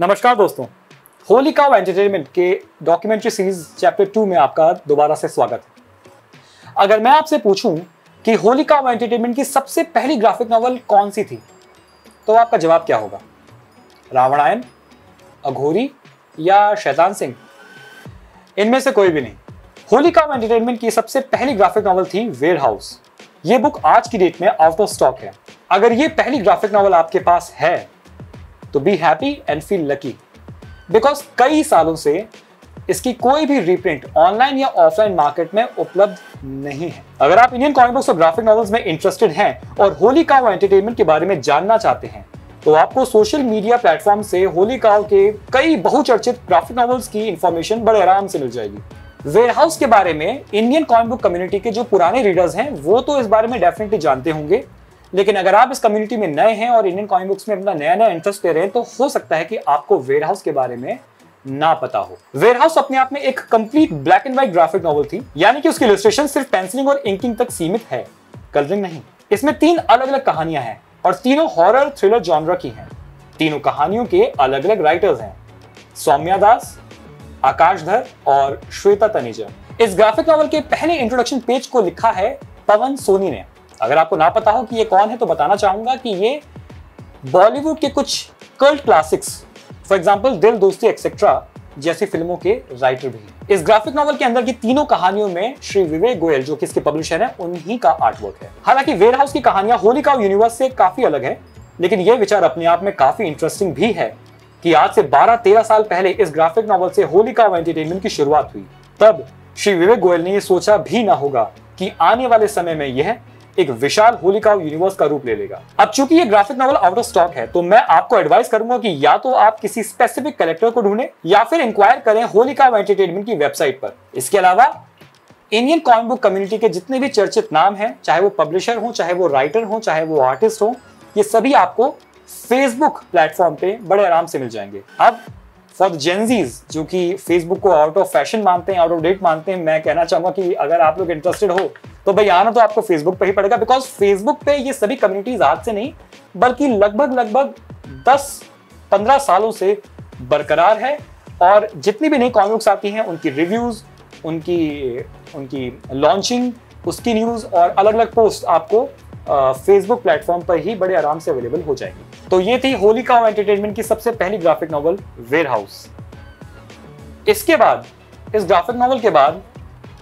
नमस्कार दोस्तों। होली काव एंटरटेनमेंट के डॉक्यूमेंट्री सीरीज़ चैप्टर टू में आपका दोबारा से स्वागत है। अगर मैं आपसे पूछूँ कि होली काव एंटरटेनमेंट की सबसे पहली ग्राफिक नॉवल कौन सी थी तो आपका जवाब क्या होगा? रावणायन, अघोरी या शैतान सिंह? इनमें से कोई भी नहीं। होली काव एंटरटेनमेंट की सबसे पहली ग्राफिक नॉवल थी वेयर हाउस ये बुक आज की डेट में आउट ऑफ़ स्टॉक है। अगर ये पहली ग्राफिक नॉवल आपके पास है तो be happy and feel lucky because कई सालों से इसकी कोई भी रीप्रिंट ऑनलाइन या ऑफलाइन मार्केट में उपलब्ध नहीं है। अगर आप इंडियन कॉमिक बुक्स और ग्राफिक नॉवेल्स में इंटरेस्टेड हैं और होली काव एंटरटेनमेंट के बारे में जानना चाहते हैं तो आपको सोशल मीडिया प्लेटफॉर्म से होली काव के कई बहुचर्चित ग्राफिक नॉवेल्स की इंफॉर्मेशन बड़े आराम से मिल जाएगी। वेयर हाउस के बारे में इंडियन कॉमिक बुक कम्युनिटी के जो पुराने रीडर्स हैं, वो तो इस बारे में डेफिनेटली जानते होंगे। लेकिन अगर आप इस कम्युनिटी में नए हैं और इंडियन कॉमिक बुक्स में अपना नया नया इंटरेस्ट ले रहे हैं तो हो सकता है कि आपको वेयर हाउस के बारे में ना पता हो। वेयर हाउस अपने आप में एक complete black and white graphic novel थी, यानी कि उसकी इलस्ट्रेशन सिर्फ़ पेंसिलिंग और इंकिंग तक सीमित है। कलरिंग नहीं। इसमें तीन अलग अलग कहानियाँ हैं और तीनों हॉरर थ्रिलर जॉनर की हैं। तीनों कहानियों के अलग अलग राइटर्स हैं। सौम्या दास आकाशधर और श्वेता तनेजा। इस ग्राफिक नॉवल के पहले इंट्रोडक्शन पेज को लिखा है पवन सोनी ने। अगर आपको ना पता हो कि ये कौन है तो बताना चाहूँगा कि ये बॉलीवुड के कुछ कल्ट क्लासिक्स फॉर एग्ज़ाम्पल दिल, दोस्ती एक्सेट्रा जैसी फ़िल्मों के राइटर भी इस ग्राफिक नॉवल के अंदर की तीनों कहानियों में श्री विवेक गोयल, जो कि इसके पब्लिशर है, उन्हीं का आर्टवर्क है। हालाँकि वेयर हाउस की कहानियाँ होली का यूनिवर्स से काफ़ी अलग है, लेकिन यह विचार अपने आप में काफ़ी इंटरेस्टिंग भी है कि आज से 12-13 साल पहले इस ग्राफिक नॉवल से होली का एंटरटेनमेंट की शुरुआत हुई। तब श्री विवेक गोयल ने यह सोचा भी ना होगा कि आने वाले समय में यह एक विशाल होलिका यूनिवर्स का रूप ले लेगा। अब चूँकि ये graphic novel out of stock है तो मैं आपको एडवाइस करूँगा कि या तो आप किसी स्पेसिफिक कलेक्टर को ढूंढें, या फिर इंक्वायर करें होलिका एंटरटेनमेंट की वेबसाइट पर। इसके अलावा इंडियन कॉमिक बुक कम्युनिटी के जितने भी चर्चित नाम हैं, चाहे वो पब्लिशर हो, चाहे वो राइटर हो, चाहे वो आर्टिस्ट हो, ये सभी आपको फेसबुक प्लेटफॉर्म पे बड़े आराम से मिल जाएँगे। अब फॉर जेंजीज जो कि फेसबुक को आउट ऑफ़ फ़ैशन मानते हैं आउट ऑफ़ डेट मानते हैं, मैं कहना चाहूँगा कि अगर आप लोग इंटरेस्टेड हो तो भाई, आना तो आपको फेसबुक पे ही पड़ेगा बिकॉज़ फेसबुक पे ये सभी कम्युनिटीज आज से नहीं, बल्कि लगभग लगभग 10-15 सालों से बरकरार है। और जितनी भी नई कॉमिक्स आती हैं, उनकी रिव्यूज़ उनकी उनकी लॉन्चिंग उसकी न्यूज़ और अलग अलग पोस्ट आपको फेसबुक प्लेटफॉर्म पर ही बड़े आराम से अवेलेबल हो जाएँगी। तो ये थी होली का एंटरटेनमेंट की सबसे पहली ग्राफिक नॉवल वेयर हाउस इसके बाद, इस ग्राफिक नॉवल के बाद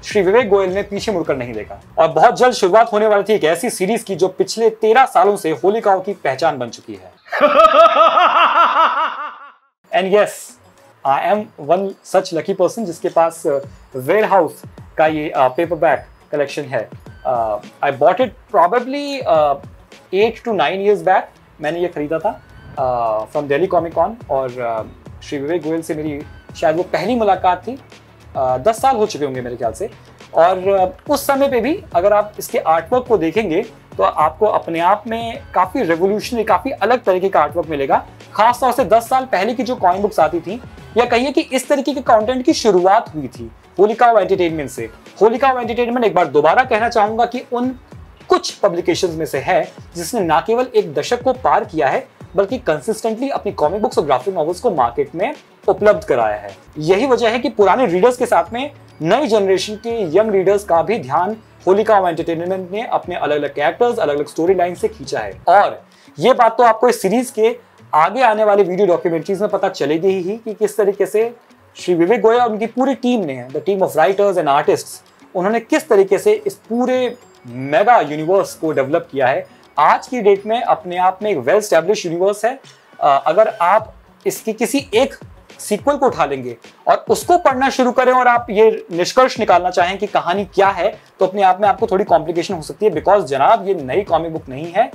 श्री विवेक गोयल ने पीछे मुड़कर नहीं देखा। और बहुत जल्द शुरुआत होने वाली थी एक ऐसी सीरीज़ की जो पिछले तेरह सालों से होलिकाओं की पहचान बन चुकी है। And yes I am one such lucky person जिसके पास वेयर uh, हाउस का ये पेपर बैक कलेक्शन है। I bought it probably eight to nine years back मैंने ये खरीदा था फ्रॉम दिल्ली कॉमिक कॉन और uh, श्री विवेक गोयल से मेरी शायद वो पहली मुलाकात थी। दस साल हो चुके होंगे मेरे ख्याल से। और उस समय पे भी अगर आप इसके आर्टवर्क को देखेंगे तो आपको अपने आप में काफ़ी रेवोल्यूशनरी काफ़ी अलग तरीके का आर्टवर्क मिलेगा। खासतौर से 10 साल पहले की जो कॉइन बुक्स आती थी, या कहिए कि इस तरीके के कंटेंट की शुरुआत हुई थी होलिका एंटरटेनमेंट से। होलिका एंटरटेनमेंट एक बार दोबारा कहना चाहूँगा कि उन कुछ पब्लिकेशन में से है, जिसने ना केवल एक दशक को पार किया है, बल्कि कंसिस्टेंटली अपनी कॉमिक बुक्स और ग्राफिक नॉवेल्स को मार्केट में उपलब्ध कराया है। यही वजह है कि पुराने रीडर्स के साथ में नई जनरेशन के यंग रीडर्स का भी ध्यान होलिका एंटरटेनमेंट ने अपने अलग अलग कैरेक्टर्स अलग अलग स्टोरी लाइन से खींचा है। और ये बात तो आपको इस सीरीज़ के आगे आने वाले वीडियो डॉक्यूमेंट्रीज में पता चलेगी ही, कि किस तरीके से श्री विवेक गोयल और उनकी पूरी टीम ने the team of writers and artist उन्होंने किस तरीके से इस पूरे मेगा यूनिवर्स को डेवलप किया है। आज की डेट में अपने आप में एक वेल स्टैब्लिश यूनिवर्स है अगर आप इसकी किसी एक सीक्वल को उठा लेंगे और उसको पढ़ना शुरू करें और आप ये निष्कर्ष निकालना चाहें कि कहानी क्या है तो अपने आप में आपको थोड़ी कॉम्प्लिकेशन हो सकती है बिकॉज़ जनाब, ये नई कॉमिक बुक नहीं है।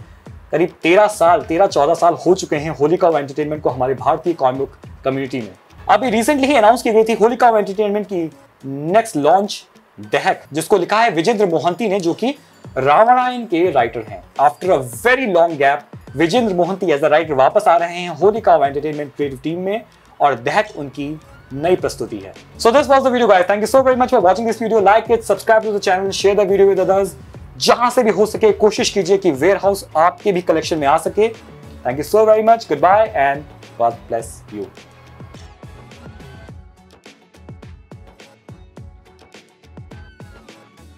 करीब तेरह साल, तेरह, चौदह साल हो चुके हैं होलिका एंटरटेनमेंट को हमारे भारतीय कॉमिक बुक कम्युनिटी में। अभी रिसेंटली ही अनाउंस की गई थी होलिका एंटरटेनमेंट की नेक्स्ट लॉन्च दहक, जिसको लिखा है विजेंद्र मोहंती ने, जो कि रावणायन के राइटर हैं। After a very long gap Vijendra Mohanty as a writer वापस आ रहे हैं होलिका एंटरटेनमेंट क्रिएटिव टीम में। और दहक उनकी नई प्रस्तुति है। So this was video guys thank you so very much for watching this video like it subscribe to the channel share the video with others जहाँ से भी हो सके, कोशिश कीजिए कि वेयर हाउस आपके भी कलेक्शन में आ सके। Thank you so very much good bye and God bless you